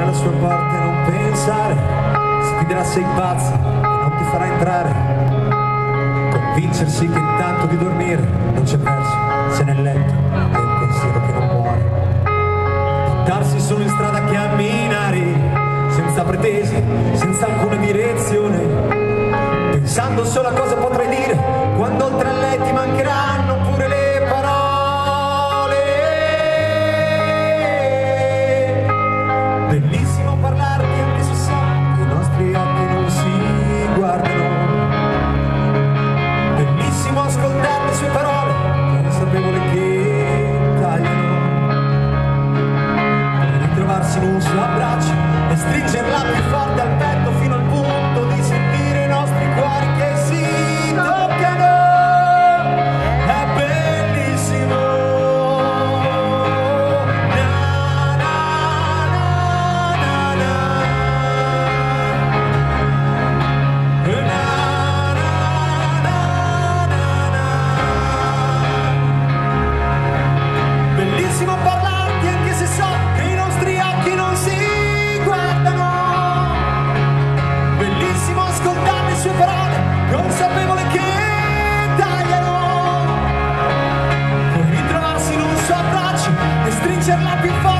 bussare alla sua porta e non pensare. Si ti dirà sei pazza e non ti farà entrare. Convincersi che tanto di dormire non c'è verso se nel letto è un pensiero che non muore. Buttarsi solo in strada a camminare senza pretese, senza alcuna direzione. Pensando solo a che tagliano Sering share love you